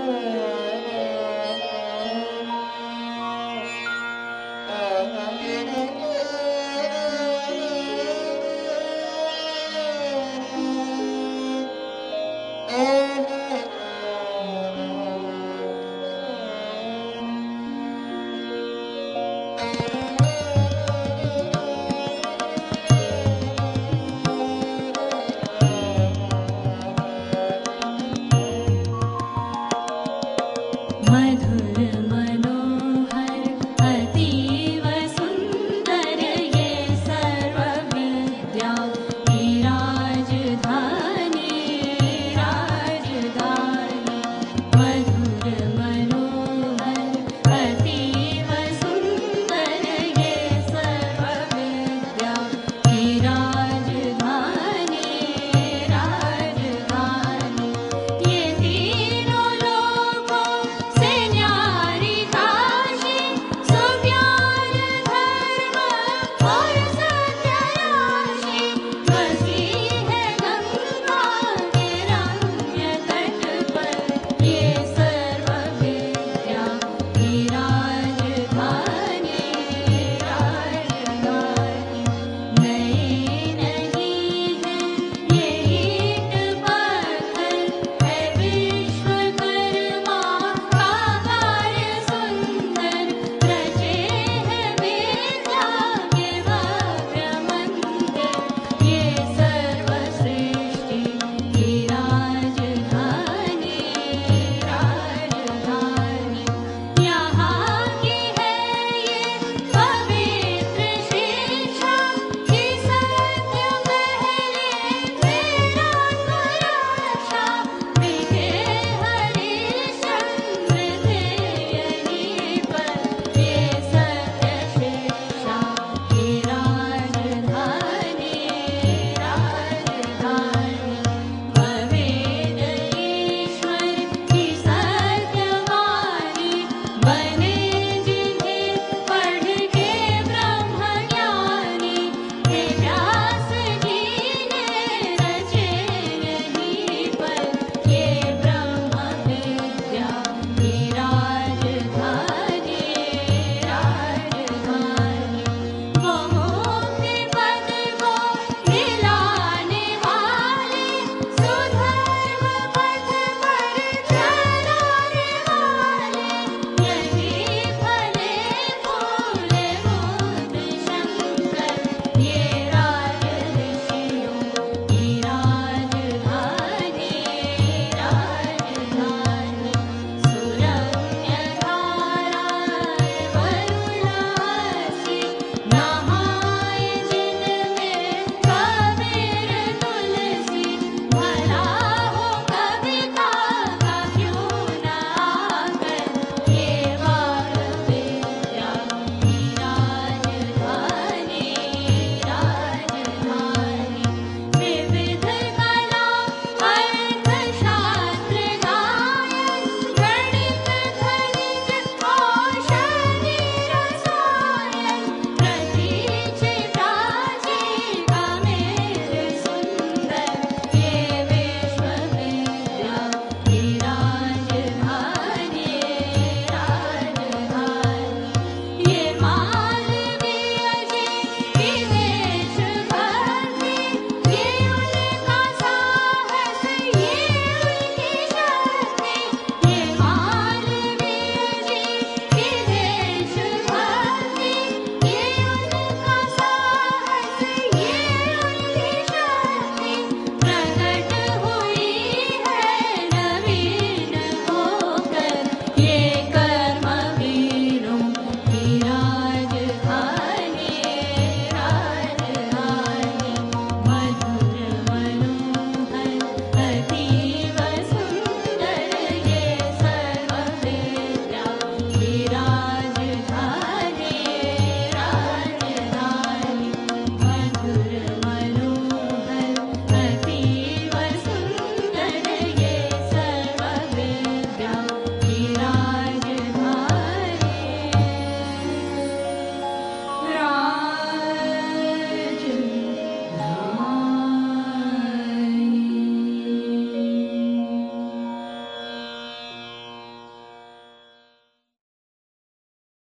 Hey.